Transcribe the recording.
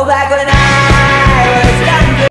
go back the night